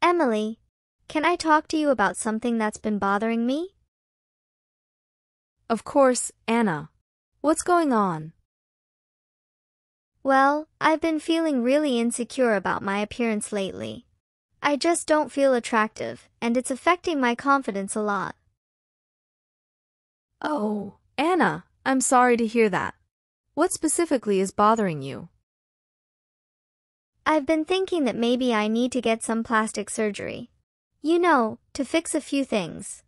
Emily, can I talk to you about something that's been bothering me? Of course, Anna. What's going on? Well, I've been feeling really insecure about my appearance lately. I just don't feel attractive, and it's affecting my confidence a lot. Oh, Anna, I'm sorry to hear that. What specifically is bothering you? I've been thinking that maybe I need to get some plastic surgery. You know, to fix a few things.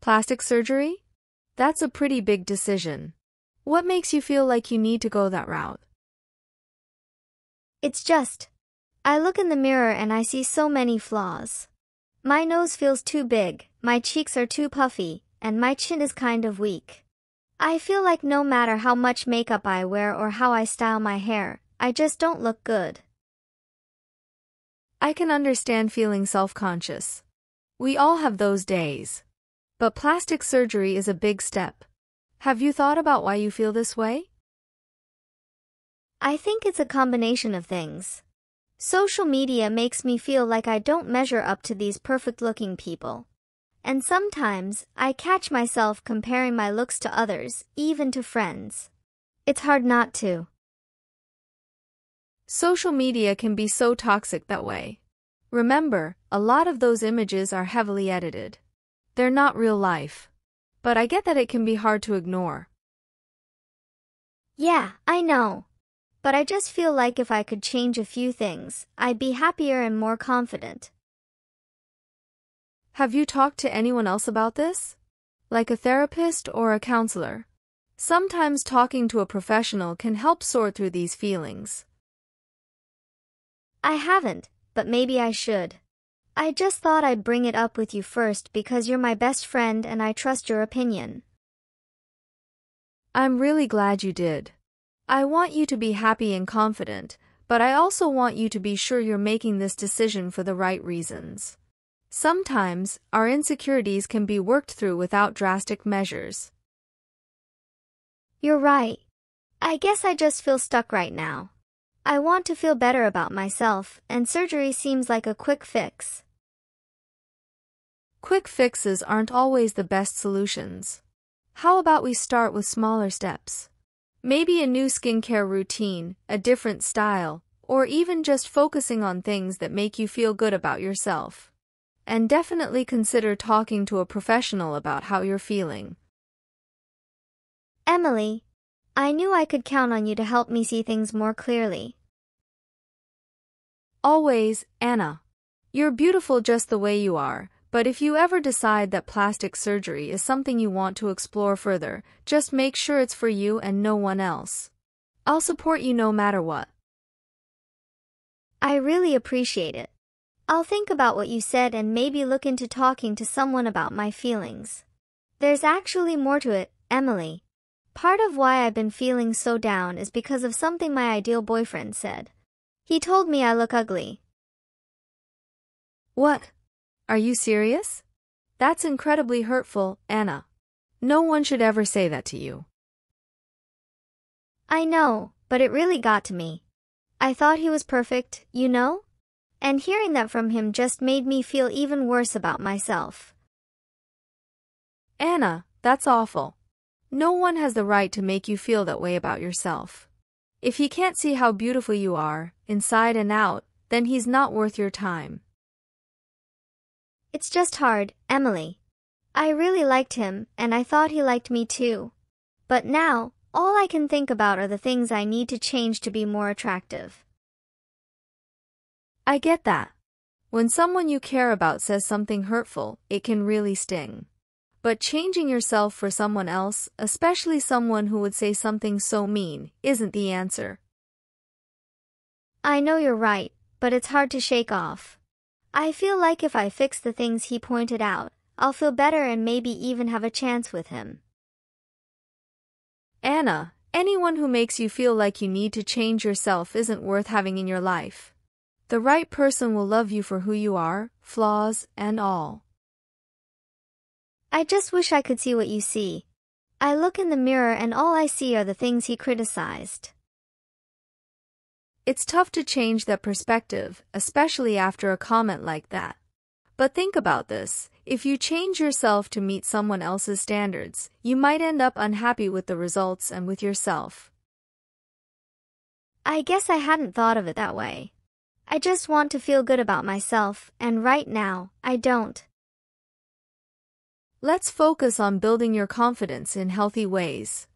Plastic surgery? That's a pretty big decision. What makes you feel like you need to go that route? It's just, I look in the mirror and I see so many flaws. My nose feels too big, my cheeks are too puffy, and my chin is kind of weak. I feel like no matter how much makeup I wear or how I style my hair, I just don't look good. I can understand feeling self-conscious. We all have those days. But plastic surgery is a big step. Have you thought about why you feel this way? I think it's a combination of things. Social media makes me feel like I don't measure up to these perfect-looking people. And sometimes, I catch myself comparing my looks to others, even to friends. It's hard not to. Social media can be so toxic that way. Remember, a lot of those images are heavily edited. They're not real life. But I get that it can be hard to ignore. Yeah, I know. But I just feel like if I could change a few things, I'd be happier and more confident. Have you talked to anyone else about this? Like a therapist or a counselor? Sometimes talking to a professional can help sort through these feelings. I haven't, but maybe I should. I just thought I'd bring it up with you first because you're my best friend and I trust your opinion. I'm really glad you did. I want you to be happy and confident, but I also want you to be sure you're making this decision for the right reasons. Sometimes, our insecurities can be worked through without drastic measures. You're right. I guess I just feel stuck right now. I want to feel better about myself, and surgery seems like a quick fix. Quick fixes aren't always the best solutions. How about we start with smaller steps? Maybe a new skincare routine, a different style, or even just focusing on things that make you feel good about yourself. And definitely consider talking to a professional about how you're feeling. Emily, I knew I could count on you to help me see things more clearly. Always, Anna. You're beautiful just the way you are, but if you ever decide that plastic surgery is something you want to explore further, just make sure it's for you and no one else. I'll support you no matter what. I really appreciate it. I'll think about what you said and maybe look into talking to someone about my feelings. There's actually more to it, Emily. Part of why I've been feeling so down is because of something my ideal boyfriend said. He told me I look ugly. What? Are you serious? That's incredibly hurtful, Anna. No one should ever say that to you. I know, but it really got to me. I thought he was perfect, you know? And hearing that from him just made me feel even worse about myself. Anna, that's awful. No one has the right to make you feel that way about yourself. If he can't see how beautiful you are, inside and out, then he's not worth your time. It's just hard, Emily. I really liked him, and I thought he liked me too. But now, all I can think about are the things I need to change to be more attractive. I get that. When someone you care about says something hurtful, it can really sting. But changing yourself for someone else, especially someone who would say something so mean, isn't the answer. I know you're right, but it's hard to shake off. I feel like if I fix the things he pointed out, I'll feel better and maybe even have a chance with him. Anna, anyone who makes you feel like you need to change yourself isn't worth having in your life. The right person will love you for who you are, flaws and all. I just wish I could see what you see. I look in the mirror and all I see are the things he criticized. It's tough to change that perspective, especially after a comment like that. But think about this. If you change yourself to meet someone else's standards, you might end up unhappy with the results and with yourself. I guess I hadn't thought of it that way. I just want to feel good about myself, and right now, I don't. Let's focus on building your confidence in healthy ways.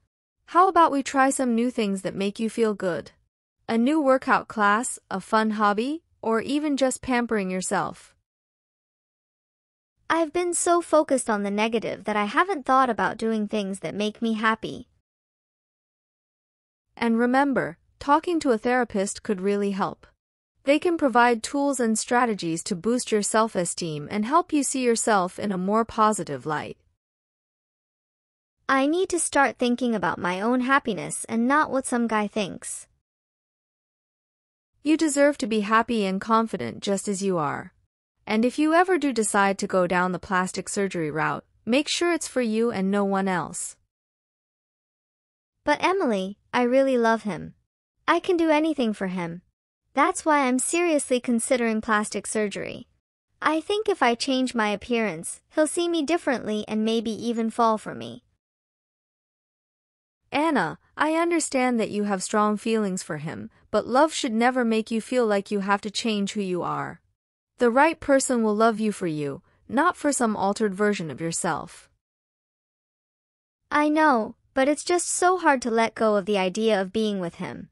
How about we try some new things that make you feel good? A new workout class, a fun hobby, or even just pampering yourself. I've been so focused on the negative that I haven't thought about doing things that make me happy. And remember, talking to a therapist could really help. They can provide tools and strategies to boost your self-esteem and help you see yourself in a more positive light. I need to start thinking about my own happiness and not what some guy thinks. You deserve to be happy and confident just as you are. And if you ever do decide to go down the plastic surgery route, make sure it's for you and no one else. But Emily, I really love him. I can do anything for him. That's why I'm seriously considering plastic surgery. I think if I change my appearance, he'll see me differently and maybe even fall for me. Anna, I understand that you have strong feelings for him, but love should never make you feel like you have to change who you are. The right person will love you for you, not for some altered version of yourself. I know, but it's just so hard to let go of the idea of being with him.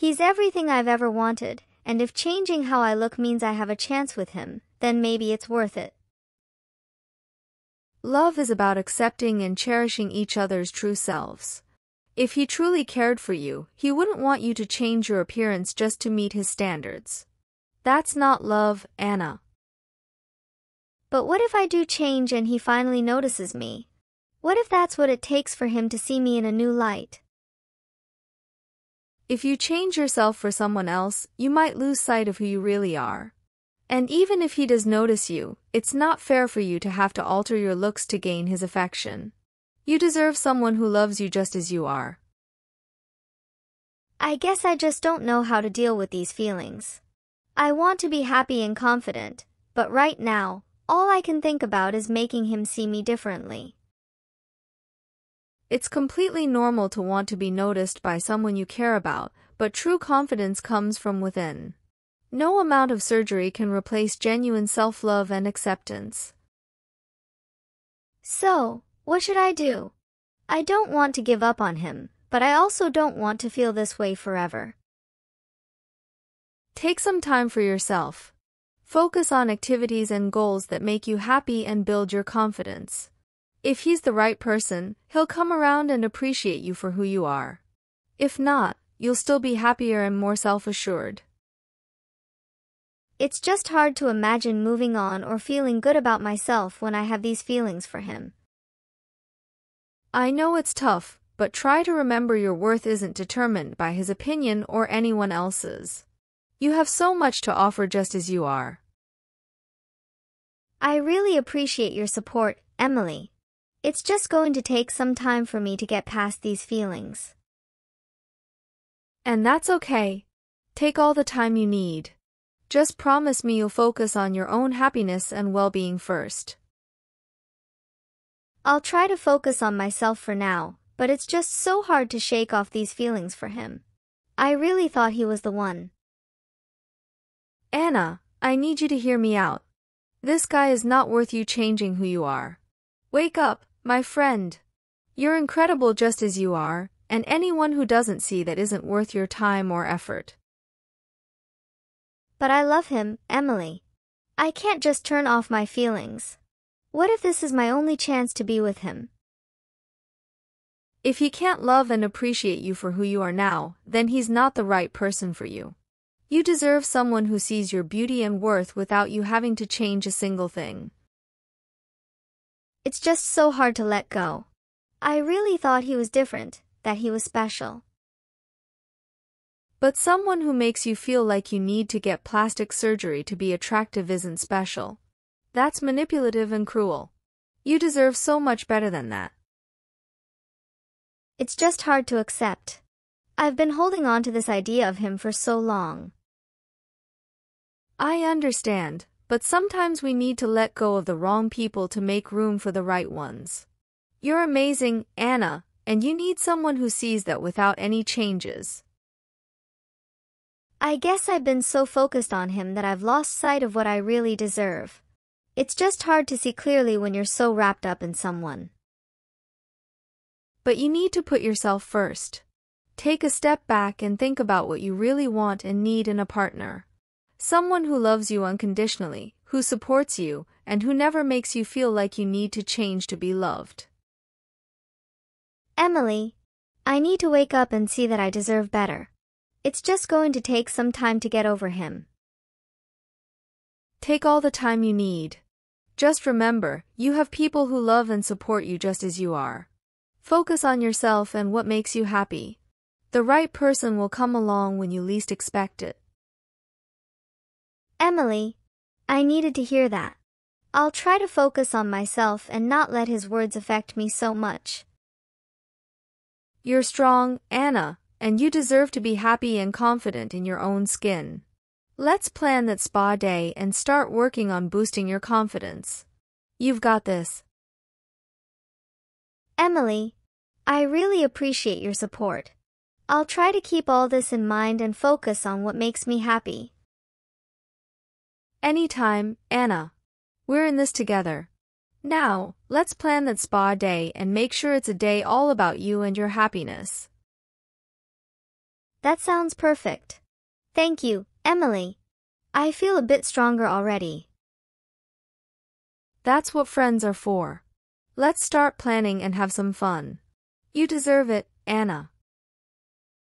He's everything I've ever wanted, and if changing how I look means I have a chance with him, then maybe it's worth it. Love is about accepting and cherishing each other's true selves. If he truly cared for you, he wouldn't want you to change your appearance just to meet his standards. That's not love, Anna. But what if I do change and he finally notices me? What if that's what it takes for him to see me in a new light? If you change yourself for someone else, you might lose sight of who you really are. And even if he does notice you, it's not fair for you to have to alter your looks to gain his affection. You deserve someone who loves you just as you are. I guess I just don't know how to deal with these feelings. I want to be happy and confident, but right now, all I can think about is making him see me differently. It's completely normal to want to be noticed by someone you care about, but true confidence comes from within. No amount of surgery can replace genuine self-love and acceptance. So, what should I do? I don't want to give up on him, but I also don't want to feel this way forever. Take some time for yourself. Focus on activities and goals that make you happy and build your confidence. If he's the right person, he'll come around and appreciate you for who you are. If not, you'll still be happier and more self-assured. It's just hard to imagine moving on or feeling good about myself when I have these feelings for him. I know it's tough, but try to remember your worth isn't determined by his opinion or anyone else's. You have so much to offer just as you are. I really appreciate your support, Emily. It's just going to take some time for me to get past these feelings. And that's okay. Take all the time you need. Just promise me you'll focus on your own happiness and well-being first. I'll try to focus on myself for now, but it's just so hard to shake off these feelings for him. I really thought he was the one. Anna, I need you to hear me out. This guy is not worth you changing who you are. Wake up, my friend. You're incredible just as you are, and anyone who doesn't see that isn't worth your time or effort. But I love him, Emily. I can't just turn off my feelings. What if this is my only chance to be with him? If he can't love and appreciate you for who you are now, then he's not the right person for you. You deserve someone who sees your beauty and worth without you having to change a single thing. It's just so hard to let go. I really thought he was different, that he was special. But someone who makes you feel like you need to get plastic surgery to be attractive isn't special. That's manipulative and cruel. You deserve so much better than that. It's just hard to accept. I've been holding on to this idea of him for so long. I understand, but sometimes we need to let go of the wrong people to make room for the right ones. You're amazing, Anna, and you need someone who sees that without any changes. I guess I've been so focused on him that I've lost sight of what I really deserve. It's just hard to see clearly when you're so wrapped up in someone. But you need to put yourself first. Take a step back and think about what you really want and need in a partner. Someone who loves you unconditionally, who supports you, and who never makes you feel like you need to change to be loved. Emily, I need to wake up and see that I deserve better. It's just going to take some time to get over him. Take all the time you need. Just remember, you have people who love and support you just as you are. Focus on yourself and what makes you happy. The right person will come along when you least expect it. Emily, I needed to hear that. I'll try to focus on myself and not let his words affect me so much. You're strong, Anna, and you deserve to be happy and confident in your own skin. Let's plan that spa day and start working on boosting your confidence. You've got this. Emily, I really appreciate your support. I'll try to keep all this in mind and focus on what makes me happy. Anytime, Anna. We're in this together. Now, let's plan that spa day and make sure it's a day all about you and your happiness. That sounds perfect. Thank you, Emily. I feel a bit stronger already. That's what friends are for. Let's start planning and have some fun. You deserve it, Anna.